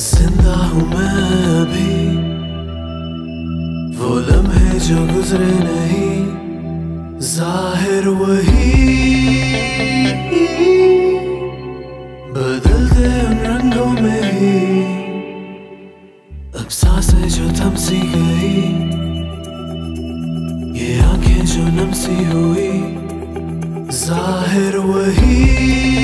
हूँ मैं अभी। वो लम्हे जो गुजरे नहीं, ज़ाहिर वही। बदलते उन रंगों में ही। अब साँसें जो थम सी गई, ये आँखें जो नम सी हुई, ज़ाहिर वही।